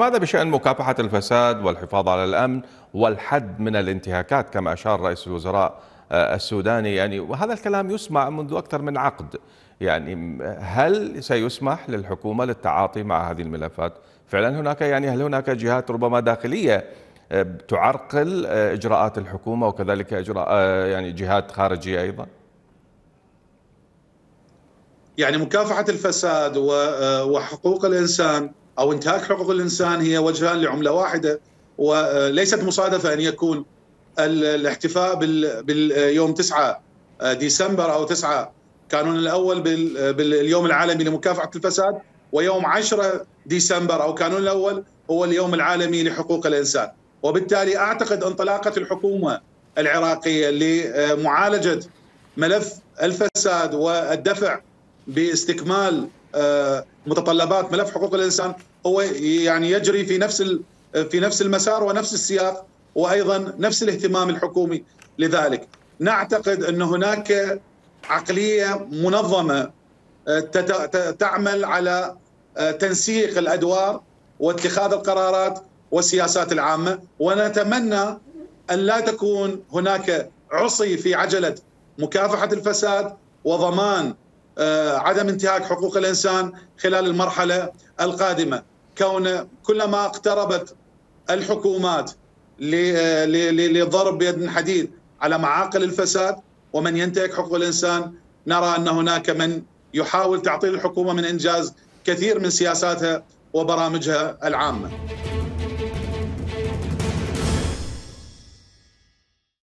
فماذا بشأن مكافحة الفساد والحفاظ على الأمن والحد من الانتهاكات كما أشار رئيس الوزراء آه، السوداني؟ يعني وهذا الكلام يسمع منذ أكثر من عقد. يعني هل سيسمح للحكومة للتعاطي مع هذه الملفات؟ فعلا هناك يعني هل هناك جهات ربما داخلية آه، تعرقل آه، إجراءات الحكومة وكذلك إجراء يعني جهات خارجية أيضا؟ يعني مكافحة الفساد وحقوق الإنسان أو انتهاك حقوق الإنسان هي وجهان لعملة واحدة وليست مصادفة أن يكون الاحتفاء باليوم 9 ديسمبر أو 9 كانون الأول باليوم العالمي لمكافحة الفساد ويوم 10 ديسمبر أو كانون الأول هو اليوم العالمي لحقوق الإنسان. وبالتالي أعتقد انطلاقة الحكومة العراقية لمعالجة ملف الفساد والدفع باستكمال آه، متطلبات ملف حقوق الإنسان هو يعني يجري في نفس في نفس المسار ونفس السياق وأيضا نفس الاهتمام الحكومي لذلك. نعتقد أن هناك عقلية منظمة آه، تعمل على آه، تنسيق الأدوار واتخاذ القرارات والسياسات العامة ونتمنى أن لا تكون هناك عصي في عجلة مكافحة الفساد وضمان آه، عدم انتهاك حقوق الإنسان خلال المرحلة القادمة كون كلما اقتربت الحكومات للضرب بيد حديد على معاقل الفساد ومن ينتهك حقوق الإنسان نرى أن هناك من يحاول تعطيل الحكومة من إنجاز كثير من سياساتها وبرامجها العامة.